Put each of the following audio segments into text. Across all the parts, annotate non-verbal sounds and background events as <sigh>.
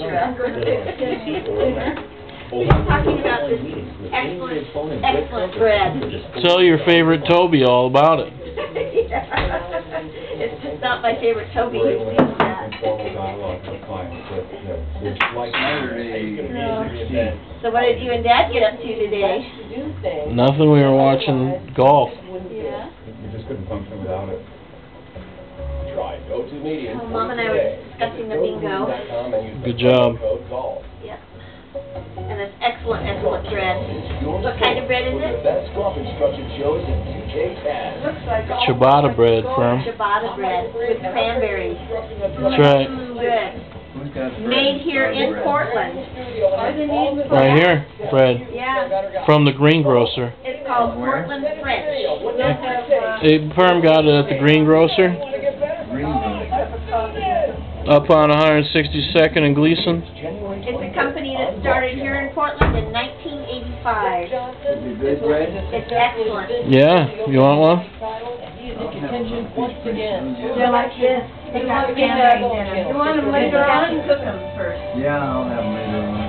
picture of. He's talking about this excellent, excellent bread. Tell your favorite Toby all about it. <laughs> It's just not my favorite Toby who sees that. Informal dialogue with clients, but, you know, there's like. So what did you and Dad get up to today? Nothing, we were watching golf. Yeah. You just couldn't function without it. Try GoToMeeting. Well, Mom and I were discussing the bingo. Good job. Yep. And it's excellent, excellent bread. What kind of bread is For the it? best golf instruction shows in UK town. Ciabatta bread from. Ciabatta bread with cranberries. That's right. Mm, good. Made here in Portland. Right here, Fred. Yeah. From the greengrocer. It's called Portland Fresh. Hey, Perm got it at the greengrocer. Up on 162nd and Gleason. It's a company that started here in Portland in 1985. It's excellent. Yeah, you want one? They're like this. They got cranberries. You want them later on? Cook them first. Yeah, I'll have them later on.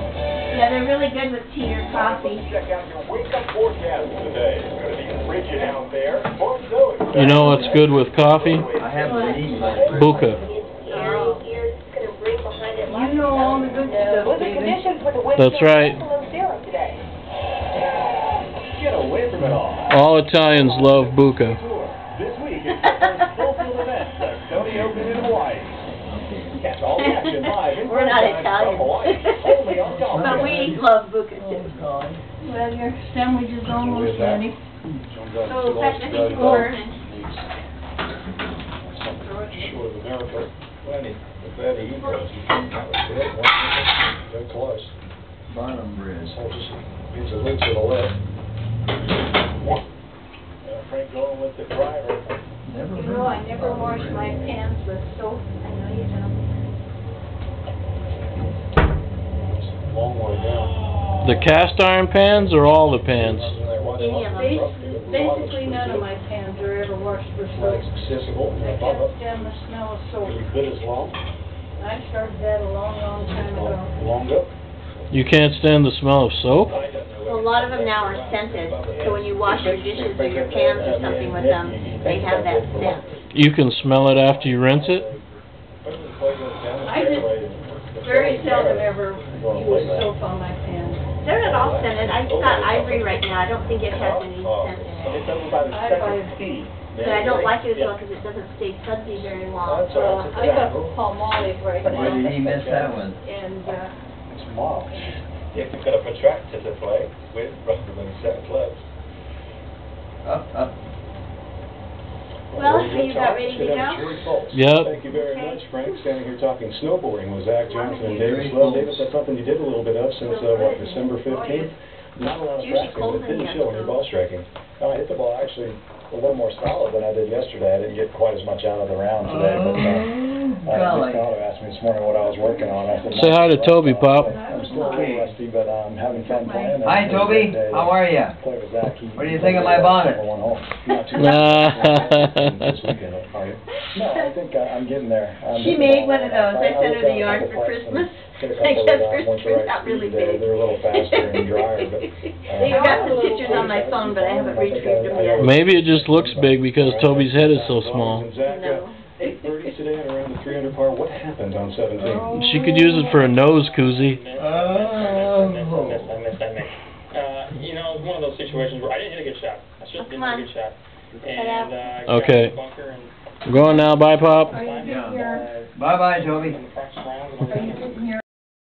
Yeah, they're really good with tea or coffee. Check out your wake up forecast today. It's gonna be frigid out there. But so it's You know what's good with coffee? I haven't Buka. You know all the good stuff, David. That's right. Get away from it all. All Italians love Buka. This week, it's the first full field event, the Sony Open in Hawaii. Catch all the action live in <laughs> We're not Sunshine from Hawaii, only on <laughs> Italian. But we love buka too. Oh, well, your sandwich is almost ready. So fetch a piece of Short of America, plenty, if that egos, you can have it, one, they're close. Bottom bread. So just, it's a link to the left. Uh, Frank going with the driver. Never You know, I never wash bread. my pans with soap. I know you don't. Long way down. The cast iron pans or all the pans? Any of them. Bas- Basically, none of my pans are ever washed with Not soap. accessible, I above can't it, stand the smell of soap. every bit as long, I started that a long, long time ago. longer. You can't stand the smell of soap? Well, a lot of them now are scented, so when you wash your dishes or your pans or something with them, they have that scent. You can smell it after you rinse it? I just very seldom ever use soap on my pans. They're not all scented. I got ivory right now. I don't think it has any scent in it. It's over by the I buy- But I don't like it as well because it doesn't stay sudsy very long. Well, I got palmolive right now. Where did he now, miss that one? and, uh, It's mild. If you've got a protractor to play with, rather than a set close. Up, up. Well, so you got ready to go? Yep. Thank you very much, Frank, standing here talking snowboarding with Zach Johnson and Davis. Great Well. Davis, that's something you did a little bit of since, uh, what, December fifteenth? Not a lot of It's practice, but it didn't here, show in your ball striking. No, I hit the ball actually a little more solid than I did yesterday. I didn't get quite as much out of the round today, but, uh, uh, golly. Nick Dollar asked me this morning what I was working on. I said, Say hi to Toby, Pop. I'm still a little rusty, but I'm having fun playing. Hi, Toby. How are ya? Play with Zach. He- What do you think of my bonnet? One hole. Not too <laughs> Nah. This weekend, are you? No, I think I- I'm getting there. I'm She getting made one of those. I sent her the looked at a yarn for Christmas. took a <laughs> I couple guess that, uh, hers weren't turned out really big. They're a little faster and drier, but. <laughs> uh, I got some pictures on my phone, but I haven't retrieved them yet. Maybe it just looks big because Toby's head is so small. No. Eight thirty today around the three hundred par, what happened on seventeen? She could use it for a nose koozie. Oh. I missed, I missed, I missed. Uh, you know, it was one of those situations where I didn't hit a good shot. I just Oh, didn't come hit a good shot. And, uh, Okay. in the bunker and, I'm going now, bye, Pop. are you uh, getting your, Bye-bye, Toby.